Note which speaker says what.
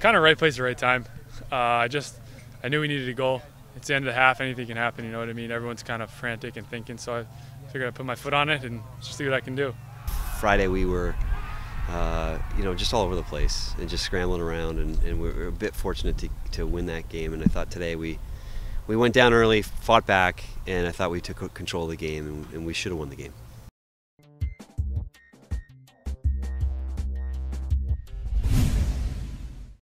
Speaker 1: kind of right place at the right time. Uh, I just I knew we needed a goal. It's the end of the half. Anything can happen. You know what I mean? Everyone's kind of frantic and thinking. So I figured I'd put my foot on it and just see what I can do.
Speaker 2: Friday we were, uh, you know, just all over the place and just scrambling around, and, and we were a bit fortunate to, to win that game. And I thought today we we went down early, fought back, and I thought we took control of the game, and, and we should have won the game.